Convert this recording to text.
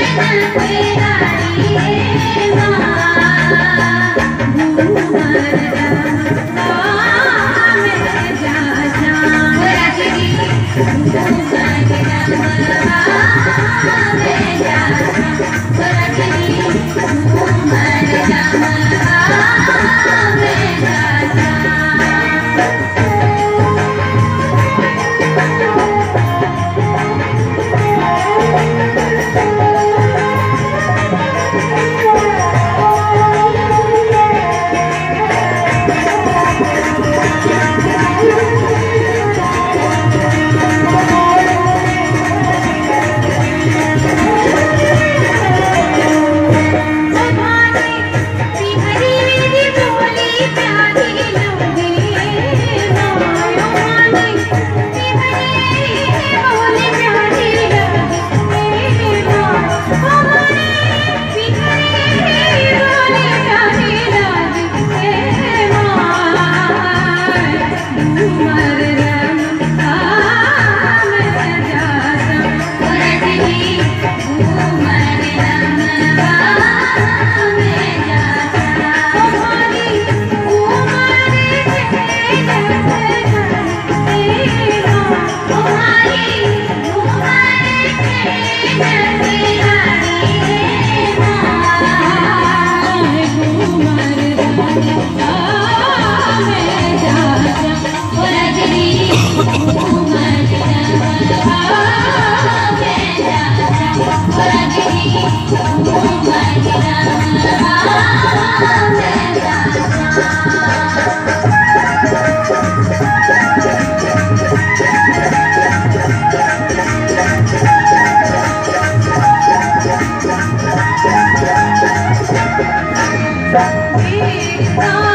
है Bye.